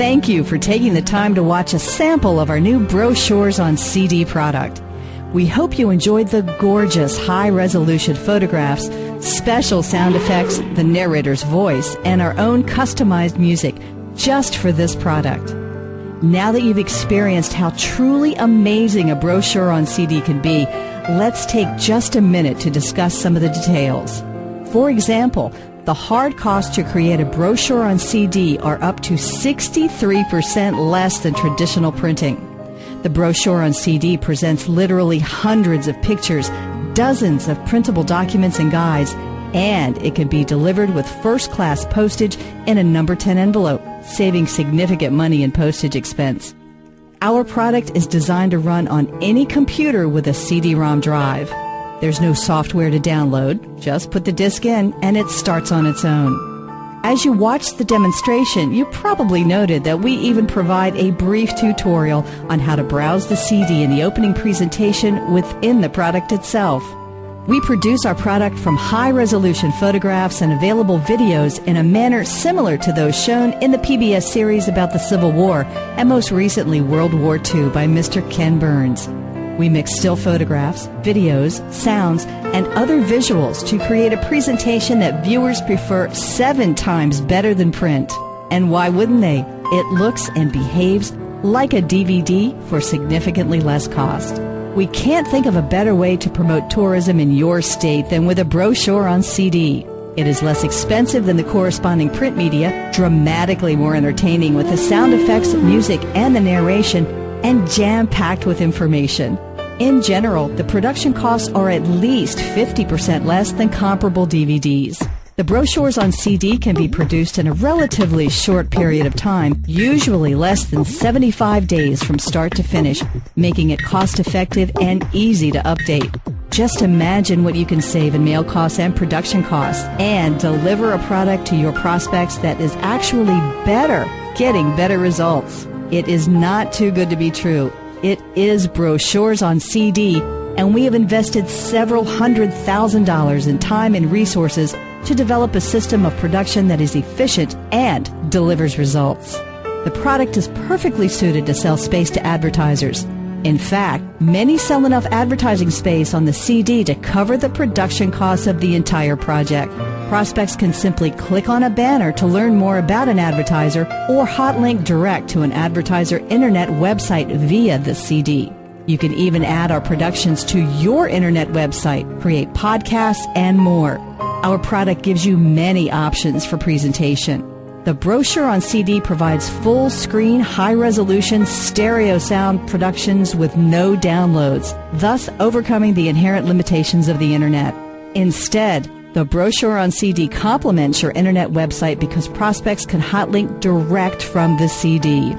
Thank you for taking the time to watch a sample of our new brochures on CD product. We hope you enjoyed the gorgeous high resolution photographs, special sound effects, the narrator's voice, and our own customized music just for this product. Now that you've experienced how truly amazing a brochure on CD can be, let's take just a minute to discuss some of the details. For example, the hard costs to create a brochure on CD are up to 63% less than traditional printing. The brochure on CD presents literally hundreds of pictures, dozens of printable documents and guides, and it can be delivered with first class postage in a number 10 envelope, saving significant money in postage expense. Our product is designed to run on any computer with a CD ROM drive. There's no software to download. Just put the disc in and it starts on its own. As you watched the demonstration, you probably noted that we even provide a brief tutorial on how to browse the CD in the opening presentation within the product itself. We produce our product from high resolution photographs and available videos in a manner similar to those shown in the PBS series about the Civil War and most recently World War II by Mr. Ken Burns. We mix still photographs, videos, sounds, and other visuals to create a presentation that viewers prefer seven times better than print. And why wouldn't they? It looks and behaves like a DVD for significantly less cost. We can't think of a better way to promote tourism in your state than with a brochure on CD. It is less expensive than the corresponding print media, dramatically more entertaining with the sound effects, music, and the narration, and jam packed with information. In general, the production costs are at least 50% less than comparable DVDs. The brochures on CD can be produced in a relatively short period of time, usually less than 75 days from start to finish, making it cost effective and easy to update. Just imagine what you can save in mail costs and production costs and deliver a product to your prospects that is actually better, getting better results. It is not too good to be true. It is brochures on CD, and we have invested several hundred thousand dollars in time and resources to develop a system of production that is efficient and delivers results. The product is perfectly suited to sell space to advertisers. In fact, many sell enough advertising space on the CD to cover the production costs of the entire project. Prospects can simply click on a banner to learn more about an advertiser or hot link direct to an advertiser internet website via the CD. You can even add our productions to your internet website, create podcasts, and more. Our product gives you many options for presentation. The brochure on CD provides full screen, high resolution stereo sound productions with no downloads, thus overcoming the inherent limitations of the internet. Instead, the brochure on CD complements your internet website because prospects can hotlink direct from the CD.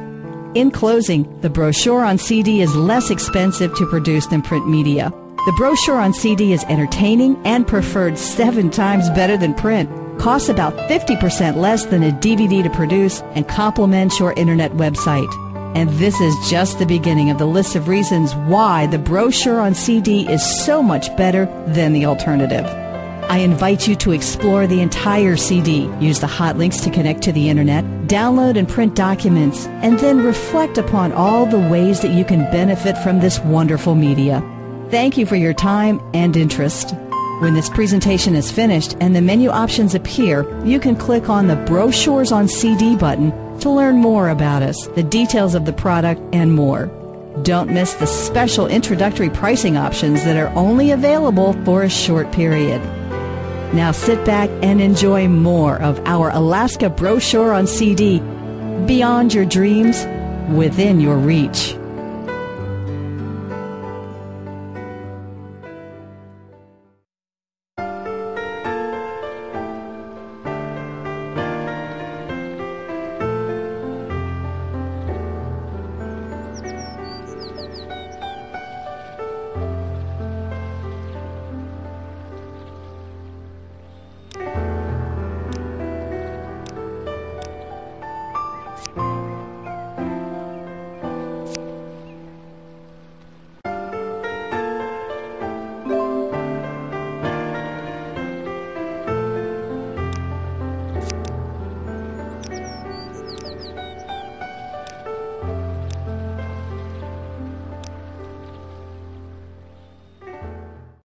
In closing, the brochure on CD is less expensive to produce than print media. The brochure on CD is entertaining and preferred seven times better than print costs about 50% less than a DVD to produce, and complements your internet website. And this is just the beginning of the list of reasons why the brochure on CD is so much better than the alternative. I invite you to explore the entire CD, use the hot links to connect to the internet, download and print documents, and then reflect upon all the ways that you can benefit from this wonderful media. Thank you for your time and interest. When this presentation is finished and the menu options appear, you can click on the Brochures on CD button to learn more about us, the details of the product, and more. Don't miss the special introductory pricing options that are only available for a short period. Now sit back and enjoy more of our Alaska brochure on CD. Beyond your dreams, within your reach.